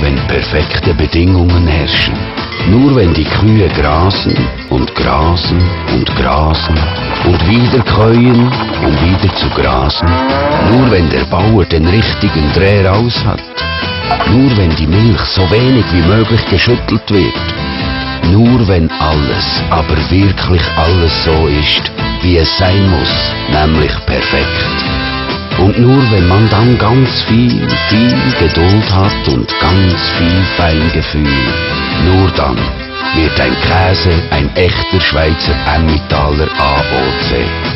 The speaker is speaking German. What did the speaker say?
Wenn perfekte Bedingungen herrschen. Nur wenn die Kühe grasen und grasen und grasen und wieder käuen, um wieder zu grasen. Nur wenn der Bauer den richtigen Dreh raus hat. Nur wenn die Milch so wenig wie möglich geschüttelt wird. Nur wenn alles, aber wirklich alles so ist, wie es sein muss, nämlich perfekt. Und nur wenn man dann ganz viel, viel Geduld hat und ganz viel Feingefühl, nur dann wird ein Käse ein echter Schweizer Emmentaler ABC.